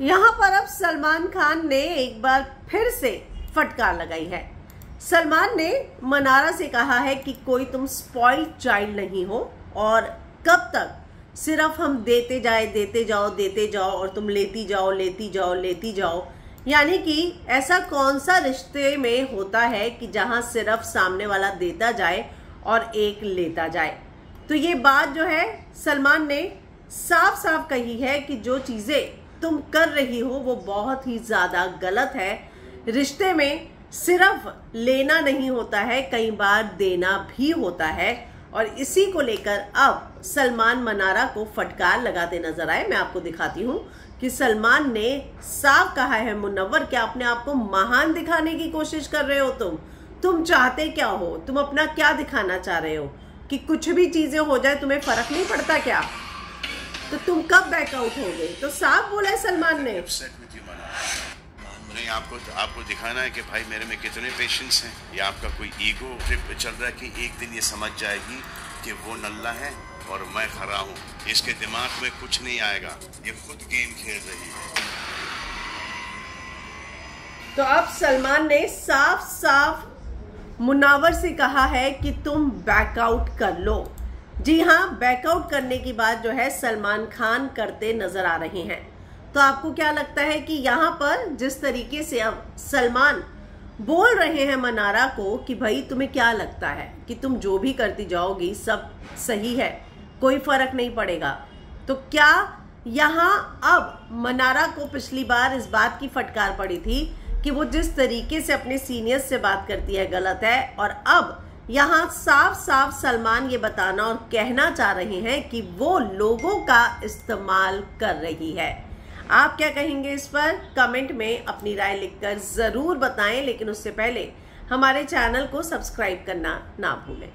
यहाँ पर अब सलमान खान ने एक बार फिर से फटकार लगाई है। सलमान ने मनारा से कहा है कि कोई तुम स्पॉइल्ड चाइल्ड नहीं हो और कब तक सिर्फ़ हम देते जाए, देते जाओ देते जाओ और तुम लेती जाओ लेती जाओ लेती जाओ। यानी कि ऐसा कौन सा रिश्ते में होता है कि जहाँ सिर्फ़ सामने वाला देता जाए और एक लेता जाए? तो ये बात जो है, सलमान ने साफ़ साफ़ कही है कि जो चीज़ें तुम कर रही हो वो बहुत ही ज़्यादा गलत है। रिश्ते में सिर्फ़ लेना नहीं होता है, कई बार देना भी होता है। और इसी को लेकर अब सलमान मनारा को फटकार लगाते नज़र आए। मैं आपको दिखाती हूँ कि सलमान ने साफ़ कहा है, मुनव्वर, क्या अपने आप को महान दिखाने की कोशिश कर रहे हो तुम? तुम चाहते क्या हो? तुम अपना क्या दिखाना चाह रहे हो? कि कुछ भी चीज़ें हो जाए, तुम्हें फ़र्क नहीं पड़ता क्या? तो तुम कब बैकआउट हो गए तो साफ़ बोला है सलमान ने। नहीं आपको तो आपको दिखाना है कि भाई मेरे में कितने पेशेंस हैं। या आपका कोई ईगो ट्रिप चल रहा है कि एक दिन ये समझ जाएगी कि वो नल्ला है और मैं खरा हूँ। इसके दिमाग में कुछ नहीं आएगा। ये खुद गेम खेल रही है। तो अब सलमान ने साफ़ साफ़ मुनावर से कहा है कि तुम बैकआउट कर लो। जी हाँ बैकआउट करने की बात जो है सलमान खान करते नज़र आ रहे हैं। तो आपको क्या लगता है कि यहाँ पर जिस तरीके से अब सलमान बोल रहे हैं मनारा को कि भाई तुम्हें क्या लगता है कि तुम जो भी करती जाओगी सब सही है, कोई फ़र्क नहीं पड़ेगा। तो क्या यहाँ अब मनारा को पिछली बार इस बात की फटकार पड़ी थी कि वो जिस तरीके से अपने सीनियर्स से बात करती है, गलत है और अब यहाँ साफ़ साफ़ सलमान ये बताना और कहना चाह रहे हैं कि वो लोगों का इस्तेमाल कर रही है। आप क्या कहेंगे इस पर? कमेंट में अपनी राय लिखकर ज़रूर बताएँ, लेकिन उससे पहले हमारे चैनल को सब्सक्राइब करना ना भूलें।